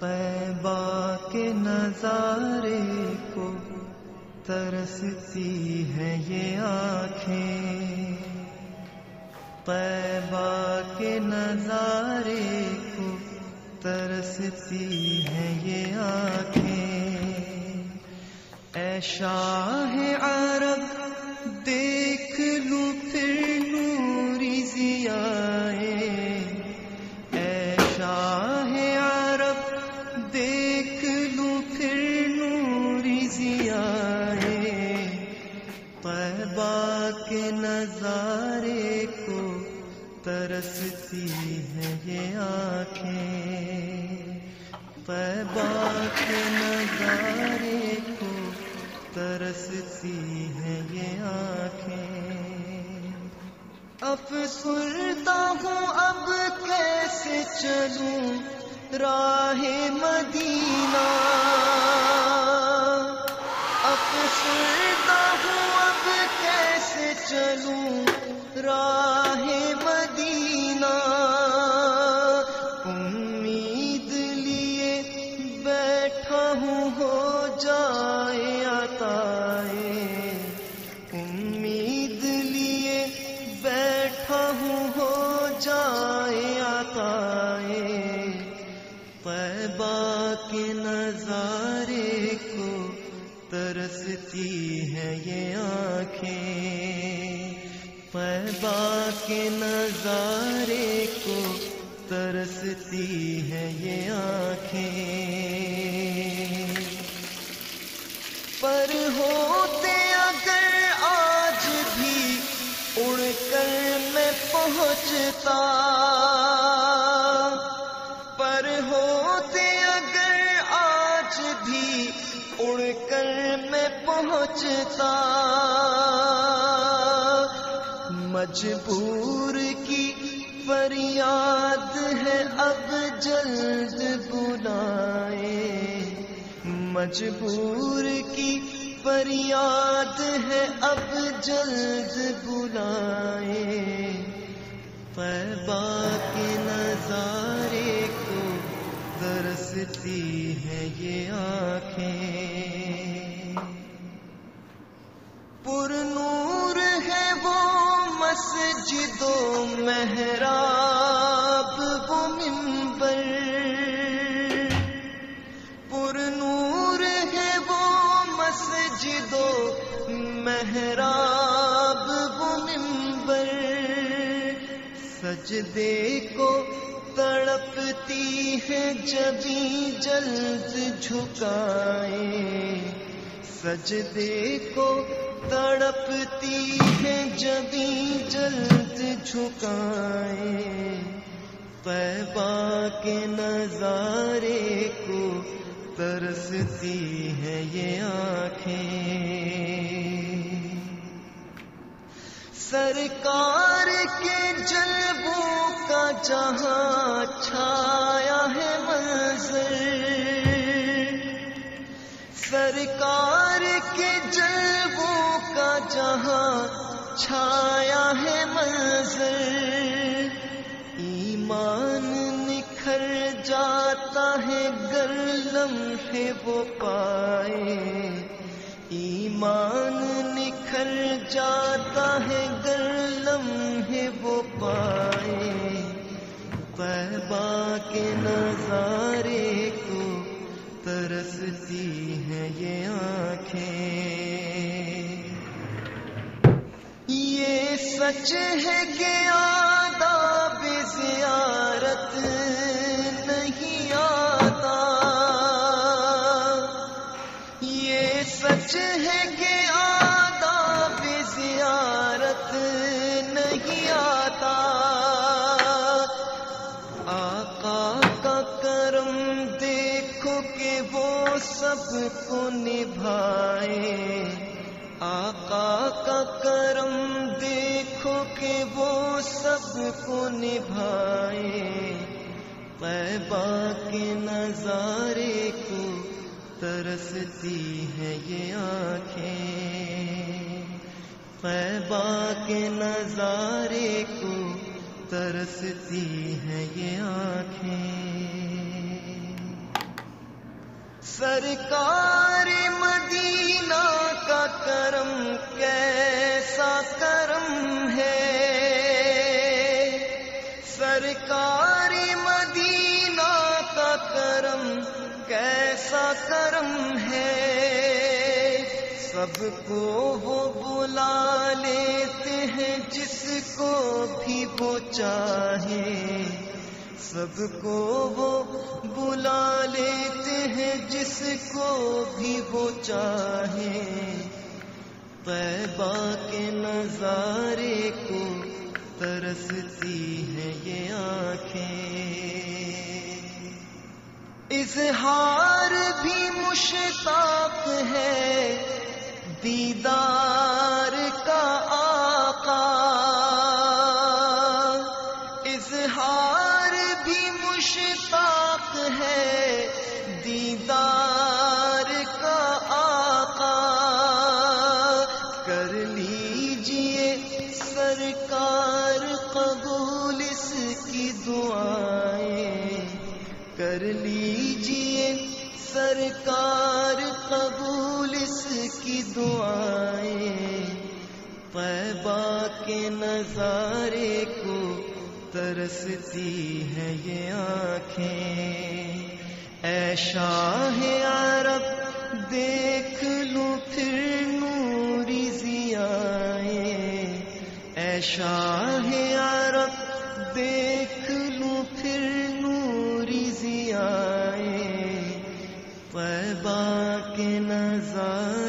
طیبہ کے نظارے کو ترستی ہے یہ آنکھیں۔ طیبہ کے نظارے کو ترستی ہے یہ آنکھیں۔ اے شاہ عرب، دیکھ نظارے کو ترستی ہے یہ آنکھیں۔ طیبہ کے نظارے کو ترستی ہے یہ آنکھیں۔ افسردہ ہوں اب کیسے چلوں راہ مدینہ۔ افسردہ اب کیسے چلوں راہ مدینہ۔ امید لیے بیٹھا ہوں ہو جائے عطائے۔ امید لیے بیٹھا ہوں ہو جائے عطائے۔ طیبہ کے نظارے کو ترستی ہے یہ آنکھیں طیبہ کے نظارے کو ترستی ہے یہ آنکھیں پر ہوتے اگر آج بھی اڑ کر میں پہنچتا پہنچتا مجبور کی فریاد ہے اب جلد بلائے۔ مجبور کی فریاد ہے اب جلد بلائے۔ طیبہ کے نظارے کو درستی ہے یہ آنکھیں۔ مسجد و محراب وہ ممبر پر نور ہے وہ مسجد و محراب وہ ممبر سجدے کو تڑپتی ہے جبھی جلد جھکائے سجدے کو تڑپتی ہے جبھی جلد جھکائے۔ طیبہ کے نظارے کو ترستی ہے یہ آنکھیں۔ سرکار کے جلبوں کا جہاں چھایا ہے منظر۔ سرکار جہاں چھایا ہے منظر۔ ایمان نکھر جاتا ہے گر لمحے وہ پائے۔ ایمان نکھر جاتا ہے گر لمحے وہ پائے۔ طیبہ کے نظارے کو ترستی ہے یہ سچ ہے کہ آداب زیارت نہیں آتا۔ یہ سچ ہے کہ آداب زیارت نہیں آتا۔ آقا کا کرم دیکھو کہ وہ سب کو نبھائے۔ آقا کا کرم دیکھو کہ وہ سب کو نبھائے۔ طیبہ کے نظارے کو ترستی ہے یہ آنکھیں۔ طیبہ کے نظارے کو ترستی ہے یہ آنکھیں۔ سرکار مدینہ کا کرم کیسا سرکار مدینہ کا کرم کیسا کرم ہے؟ سب کو وہ بلا لیتے ہیں جس کو بھی وہ چاہے۔ سب کو وہ بلا لیتے ہیں جس کو بھی وہ چاہے۔ طیبہ کے نظارے کو ترستی ہے یہ آنکھیں۔ اظہار بھی مشتاق ہے۔ دیدار کا آقا۔ اظہار بھی مشتاق ہے۔ دیدار کر لیجیے۔ سرکار قبول اس کی دعائیں۔ پیبا کے نظارے کو ترستی ہے یہ آنکھیں۔ اے شاہ عرب، دیکھ لو پھر نوری ضیائیں۔ اے شاہ عرب، دیکھ Uh...